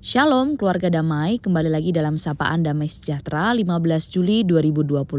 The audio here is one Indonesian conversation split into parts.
Shalom keluarga damai, kembali lagi dalam Sapaan Damai Sejahtera 15 Juli 2024.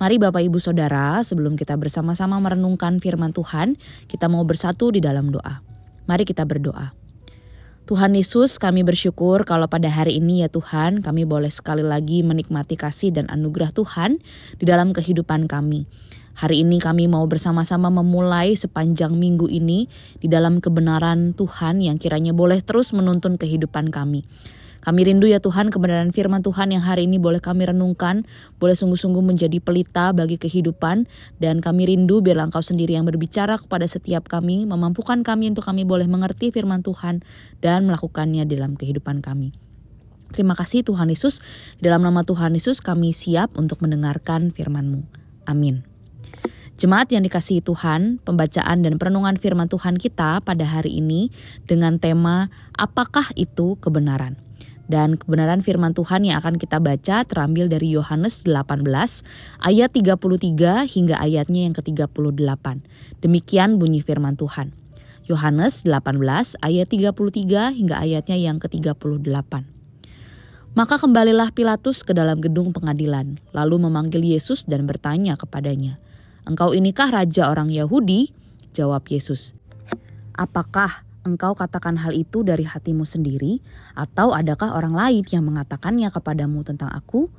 Mari Bapak Ibu Saudara, sebelum kita bersama-sama merenungkan firman Tuhan, kita mau bersatu di dalam doa. Mari kita berdoa. Tuhan Yesus, kami bersyukur kalau pada hari ini ya Tuhan, kami boleh sekali lagi menikmati kasih dan anugerah Tuhan di dalam kehidupan kami. Hari ini kami mau bersama-sama memulai sepanjang minggu ini di dalam kebenaran Tuhan yang kiranya boleh terus menuntun kehidupan kami. Kami rindu ya Tuhan kebenaran firman Tuhan yang hari ini boleh kami renungkan, boleh sungguh-sungguh menjadi pelita bagi kehidupan dan kami rindu biarlah Engkau sendiri yang berbicara kepada setiap kami, memampukan kami untuk kami boleh mengerti firman Tuhan dan melakukannya dalam kehidupan kami. Terima kasih Tuhan Yesus, dalam nama Tuhan Yesus kami siap untuk mendengarkan firman-Mu. Amin. Jemaat yang dikasihi Tuhan, pembacaan dan perenungan firman Tuhan kita pada hari ini dengan tema Apakah itu kebenaran? Dan kebenaran firman Tuhan yang akan kita baca terambil dari Yohanes 18 ayat 33 hingga ayatnya yang ke-38. Demikian bunyi firman Tuhan. Yohanes 18 ayat 33 hingga ayatnya yang ke-38. Maka kembalilah Pilatus ke dalam gedung pengadilan, lalu memanggil Yesus dan bertanya kepadanya, Engkau inikah raja orang Yahudi? Jawab Yesus. Apakah engkau katakan hal itu dari hatimu sendiri atau adakah orang lain yang mengatakannya kepadamu tentang aku?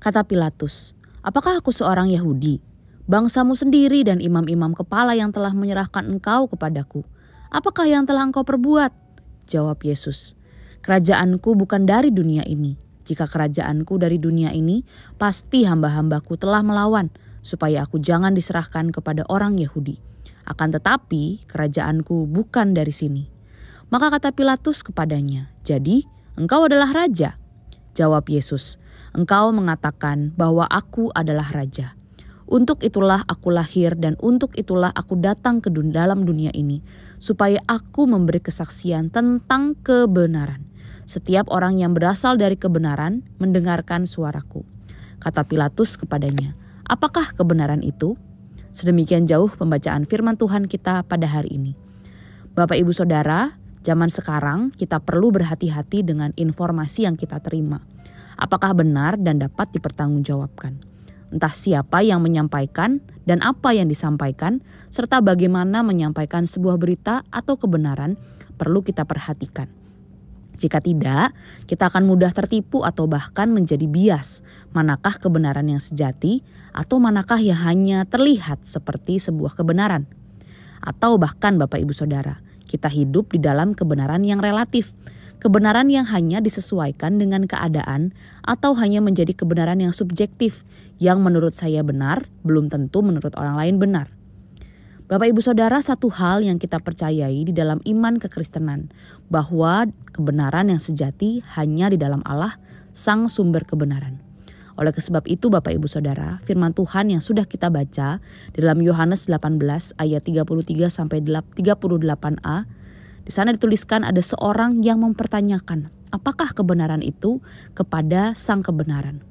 Kata Pilatus, apakah aku seorang Yahudi? Bangsamu sendiri dan imam-imam kepala yang telah menyerahkan engkau kepadaku. Apakah yang telah engkau perbuat? Jawab Yesus, kerajaanku bukan dari dunia ini. Jika kerajaanku dari dunia ini, pasti hamba-hambaku telah melawan supaya aku jangan diserahkan kepada orang Yahudi. Akan tetapi kerajaanku bukan dari sini. Maka kata Pilatus kepadanya, "Jadi engkau adalah raja?" Jawab Yesus, "Engkau mengatakan bahwa aku adalah raja. Untuk itulah aku lahir dan untuk itulah aku datang ke dalam dunia ini, supaya aku memberi kesaksian tentang kebenaran. Setiap orang yang berasal dari kebenaran mendengarkan suaraku." Kata Pilatus kepadanya, Apakah kebenaran itu? Sedemikian jauh pembacaan firman Tuhan kita pada hari ini. Bapak Ibu Saudara, zaman sekarang kita perlu berhati-hati dengan informasi yang kita terima. Apakah benar dan dapat dipertanggungjawabkan? Entah siapa yang menyampaikan dan apa yang disampaikan, serta bagaimana menyampaikan sebuah berita atau kebenaran perlu kita perhatikan. Jika tidak, kita akan mudah tertipu atau bahkan menjadi bias. Manakah kebenaran yang sejati atau manakah yang hanya terlihat seperti sebuah kebenaran? Atau bahkan Bapak Ibu Saudara, kita hidup di dalam kebenaran yang relatif. Kebenaran yang hanya disesuaikan dengan keadaan atau hanya menjadi kebenaran yang subjektif yang menurut saya benar belum tentu menurut orang lain benar. Bapak Ibu Saudara, satu hal yang kita percayai di dalam iman kekristenan bahwa kebenaran yang sejati hanya di dalam Allah, Sang Sumber kebenaran. Oleh sebab itu Bapak Ibu Saudara, firman Tuhan yang sudah kita baca dalam Yohanes 18 ayat 33 sampai 38a, di sana dituliskan ada seorang yang mempertanyakan, apakah kebenaran itu kepada sang kebenaran.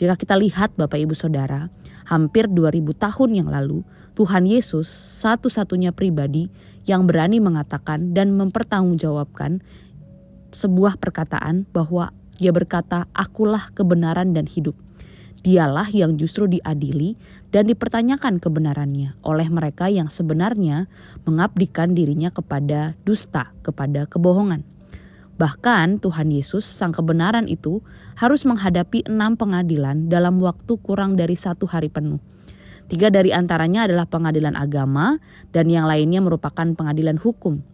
Jika kita lihat Bapak Ibu Saudara, hampir 2000 tahun yang lalu, Tuhan Yesus satu-satunya pribadi yang berani mengatakan dan mempertanggungjawabkan sebuah perkataan bahwa dia berkata, "Akulah kebenaran dan hidup." Dialah yang justru diadili dan dipertanyakan kebenarannya oleh mereka yang sebenarnya mengabdikan dirinya kepada dusta, kepada kebohongan. Bahkan Tuhan Yesus, sang kebenaran itu, harus menghadapi enam pengadilan dalam waktu kurang dari satu hari penuh. Tiga dari antaranya adalah pengadilan agama dan yang lainnya merupakan pengadilan hukum.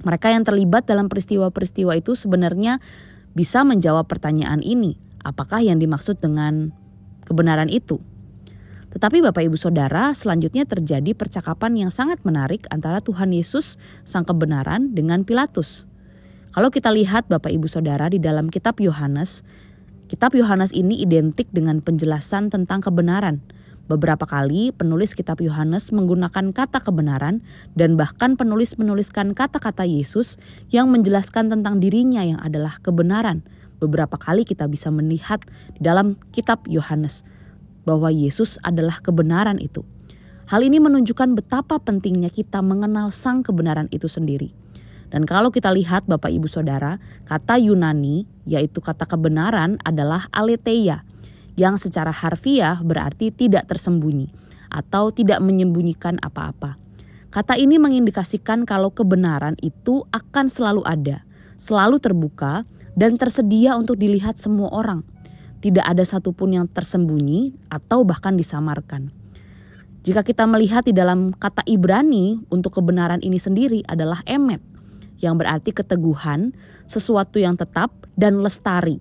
Mereka yang terlibat dalam peristiwa-peristiwa itu sebenarnya bisa menjawab pertanyaan ini, apakah yang dimaksud dengan kebenaran itu? Tetapi Bapak Ibu Saudara, selanjutnya terjadi percakapan yang sangat menarik antara Tuhan Yesus, sang kebenaran, dengan Pilatus. Kalau kita lihat Bapak Ibu Saudara di dalam kitab Yohanes, kitab Yohanes ini identik dengan penjelasan tentang kebenaran. Beberapa kali penulis kitab Yohanes menggunakan kata kebenaran dan bahkan penulis menuliskan kata-kata Yesus yang menjelaskan tentang dirinya yang adalah kebenaran. Beberapa kali kita bisa melihat di dalam kitab Yohanes bahwa Yesus adalah kebenaran itu. Hal ini menunjukkan betapa pentingnya kita mengenal sang kebenaran itu sendiri. Dan kalau kita lihat Bapak Ibu Saudara, kata Yunani yaitu kata kebenaran adalah aletheia yang secara harfiah berarti tidak tersembunyi atau tidak menyembunyikan apa-apa. Kata ini mengindikasikan kalau kebenaran itu akan selalu ada, selalu terbuka dan tersedia untuk dilihat semua orang. Tidak ada satupun yang tersembunyi atau bahkan disamarkan. Jika kita melihat di dalam kata Ibrani untuk kebenaran ini sendiri adalah emet, yang berarti keteguhan, sesuatu yang tetap dan lestari.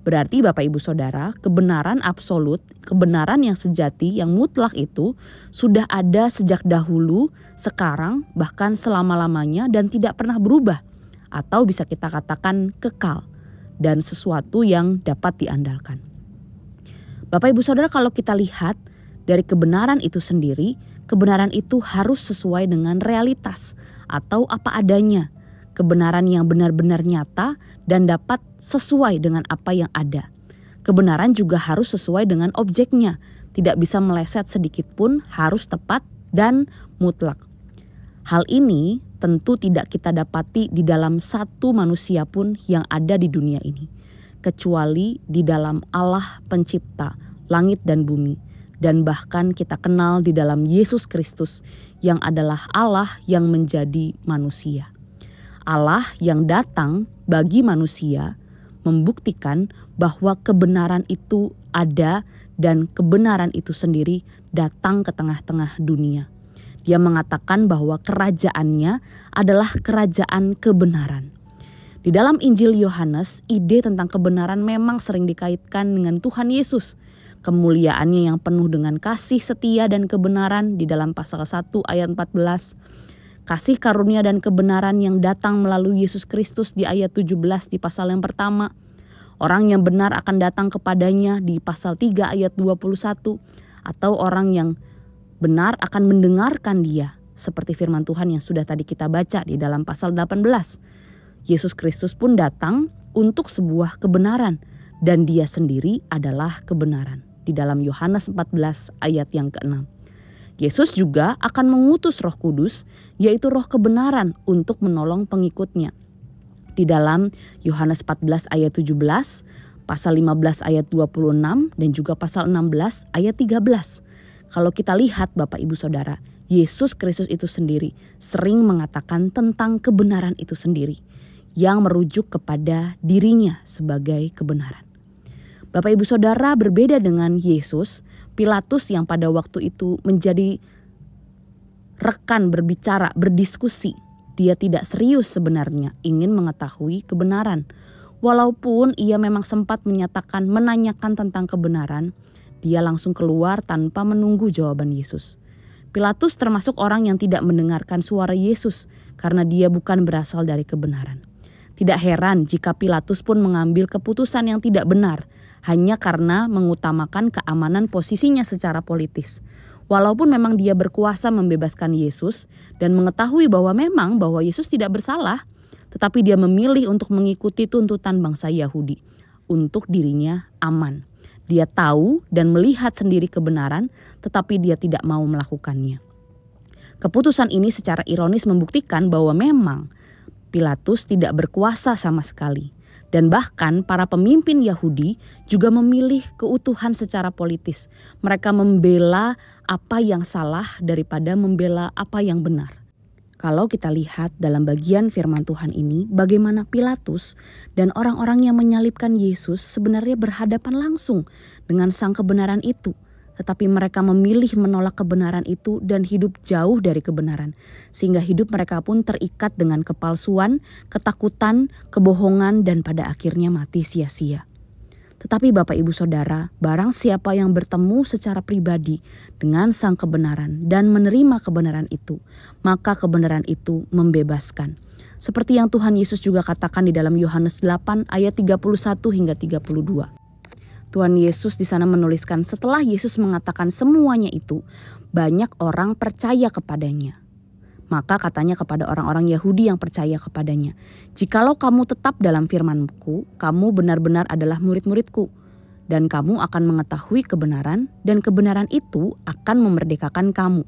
Berarti Bapak Ibu Saudara, kebenaran absolut, kebenaran yang sejati, yang mutlak itu sudah ada sejak dahulu, sekarang, bahkan selama-lamanya dan tidak pernah berubah. Atau bisa kita katakan kekal dan sesuatu yang dapat diandalkan. Bapak Ibu Saudara kalau kita lihat dari kebenaran itu sendiri, kebenaran itu harus sesuai dengan realitas atau apa adanya. Kebenaran yang benar-benar nyata dan dapat sesuai dengan apa yang ada. Kebenaran juga harus sesuai dengan objeknya, tidak bisa meleset sedikit pun, harus tepat dan mutlak. Hal ini tentu tidak kita dapati di dalam satu manusia pun yang ada di dunia ini, kecuali di dalam Allah Pencipta langit dan bumi dan bahkan kita kenal di dalam Yesus Kristus yang adalah Allah yang menjadi manusia. Allah yang datang bagi manusia membuktikan bahwa kebenaran itu ada dan kebenaran itu sendiri datang ke tengah-tengah dunia. Dia mengatakan bahwa kerajaannya adalah kerajaan kebenaran. Di dalam Injil Yohanes, ide tentang kebenaran memang sering dikaitkan dengan Tuhan Yesus kemuliaannya yang penuh dengan kasih setia dan kebenaran di dalam pasal 1 ayat 14. Kasih karunia dan kebenaran yang datang melalui Yesus Kristus di ayat 17 di pasal yang pertama. Orang yang benar akan datang kepadanya di pasal 3 ayat 21. Atau orang yang benar akan mendengarkan dia. Seperti firman Tuhan yang sudah tadi kita baca di dalam pasal 18. Yesus Kristus pun datang untuk sebuah kebenaran dan dia sendiri adalah kebenaran di dalam Yohanes 14 ayat yang ke-6. Yesus juga akan mengutus Roh Kudus, yaitu Roh kebenaran untuk menolong pengikutnya. Di dalam Yohanes 14 ayat 17, pasal 15 ayat 26 dan juga pasal 16 ayat 13. Kalau kita lihat Bapak Ibu Saudara, Yesus Kristus itu sendiri sering mengatakan tentang kebenaran itu sendiri yang merujuk kepada dirinya sebagai kebenaran. Bapak Ibu Saudara berbeda dengan Yesus, Pilatus yang pada waktu itu menjadi rekan berbicara, berdiskusi. Dia tidak serius sebenarnya ingin mengetahui kebenaran. Walaupun ia memang sempat menyatakan menanyakan tentang kebenaran, dia langsung keluar tanpa menunggu jawaban Yesus. Pilatus termasuk orang yang tidak mendengarkan suara Yesus karena dia bukan berasal dari kebenaran. Tidak heran jika Pilatus pun mengambil keputusan yang tidak benar hanya karena mengutamakan keamanan posisinya secara politis. Walaupun memang dia berkuasa membebaskan Yesus dan mengetahui bahwa memang bahwa Yesus tidak bersalah, tetapi dia memilih untuk mengikuti tuntutan bangsa Yahudi untuk dirinya aman. Dia tahu dan melihat sendiri kebenaran, tetapi dia tidak mau melakukannya. Keputusan ini secara ironis membuktikan bahwa memang Pilatus tidak berkuasa sama sekali dan bahkan para pemimpin Yahudi juga memilih keutuhan secara politis. Mereka membela apa yang salah daripada membela apa yang benar. Kalau kita lihat dalam bagian firman Tuhan ini, bagaimana Pilatus dan orang-orang yang menyalibkan Yesus sebenarnya berhadapan langsung dengan sang kebenaran itu tetapi mereka memilih menolak kebenaran itu dan hidup jauh dari kebenaran, sehingga hidup mereka pun terikat dengan kepalsuan, ketakutan, kebohongan, dan pada akhirnya mati sia-sia. Tetapi Bapak Ibu Saudara, barang siapa yang bertemu secara pribadi dengan sang kebenaran dan menerima kebenaran itu, maka kebenaran itu membebaskan. Seperti yang Tuhan Yesus juga katakan di dalam Yohanes 8 ayat 31 hingga 32. Tuhan Yesus di sana menuliskan setelah Yesus mengatakan semuanya itu, banyak orang percaya kepadanya. Maka katanya kepada orang-orang Yahudi yang percaya kepadanya, "Jikalau kamu tetap dalam firman-Ku, kamu benar-benar adalah murid-muridku, dan kamu akan mengetahui kebenaran, dan kebenaran itu akan memerdekakan kamu."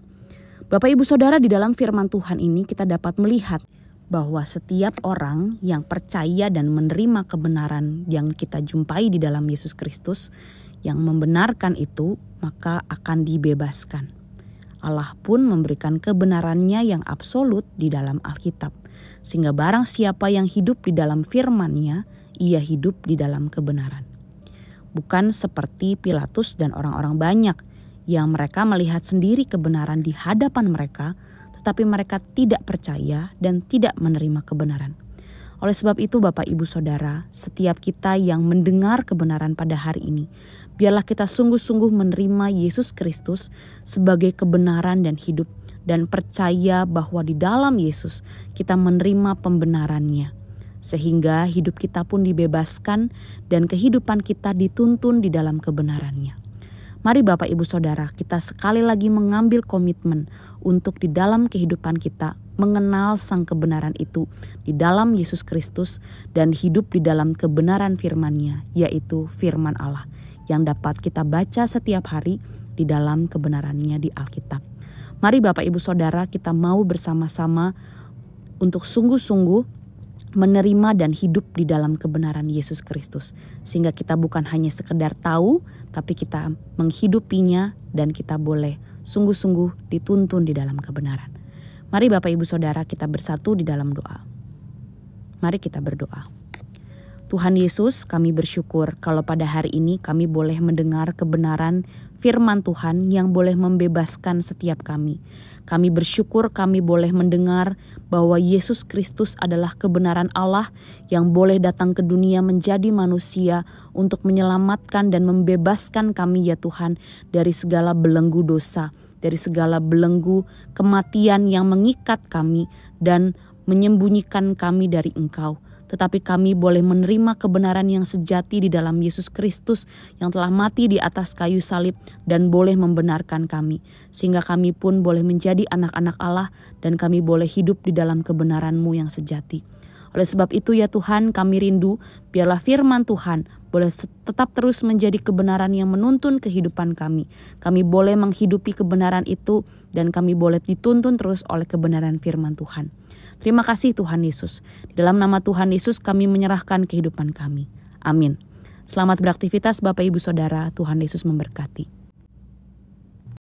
Bapak Ibu Saudara di dalam firman Tuhan ini kita dapat melihat bahwa setiap orang yang percaya dan menerima kebenaran yang kita jumpai di dalam Yesus Kristus, yang membenarkan itu, maka akan dibebaskan. Allah pun memberikan kebenarannya yang absolut di dalam Alkitab, sehingga barang siapa yang hidup di dalam firman-Nya, ia hidup di dalam kebenaran. Bukan seperti Pilatus dan orang-orang banyak yang mereka melihat sendiri kebenaran di hadapan mereka, tetapi mereka tidak percaya dan tidak menerima kebenaran. Oleh sebab itu, Bapak, Ibu, Saudara, setiap kita yang mendengar kebenaran pada hari ini, biarlah kita sungguh-sungguh menerima Yesus Kristus sebagai kebenaran dan hidup, dan percaya bahwa di dalam Yesus kita menerima pembenarannya, sehingga hidup kita pun dibebaskan dan kehidupan kita dituntun di dalam kebenarannya. Mari Bapak Ibu Saudara, kita sekali lagi mengambil komitmen untuk di dalam kehidupan kita mengenal sang kebenaran itu di dalam Yesus Kristus dan hidup di dalam kebenaran firman-Nya, yaitu firman Allah yang dapat kita baca setiap hari di dalam kebenarannya di Alkitab. Mari Bapak Ibu Saudara, kita mau bersama-sama untuk sungguh-sungguh menerima dan hidup di dalam kebenaran Yesus Kristus. Sehingga kita bukan hanya sekedar tahu, tapi kita menghidupinya dan kita boleh sungguh-sungguh dituntun di dalam kebenaran. Mari Bapak Ibu Saudara kita bersatu di dalam doa. Mari kita berdoa. Tuhan Yesus, kami bersyukur kalau pada hari ini kami boleh mendengar kebenaran firman Tuhan yang boleh membebaskan setiap kami. Kami bersyukur kami boleh mendengar bahwa Yesus Kristus adalah kebenaran Allah yang boleh datang ke dunia menjadi manusia untuk menyelamatkan dan membebaskan kami ya Tuhan dari segala belenggu dosa, dari segala belenggu kematian yang mengikat kami dan menyembunyikan kami dari Engkau tetapi kami boleh menerima kebenaran yang sejati di dalam Yesus Kristus yang telah mati di atas kayu salib dan boleh membenarkan kami, sehingga kami pun boleh menjadi anak-anak Allah dan kami boleh hidup di dalam kebenaran-Mu yang sejati. Oleh sebab itu ya Tuhan kami rindu biarlah firman Tuhan boleh tetap terus menjadi kebenaran yang menuntun kehidupan kami. Kami boleh menghidupi kebenaran itu dan kami boleh dituntun terus oleh kebenaran firman Tuhan. Terima kasih Tuhan Yesus. Di dalam nama Tuhan Yesus kami menyerahkan kehidupan kami. Amin. Selamat beraktivitas Bapak Ibu Saudara, Tuhan Yesus memberkati.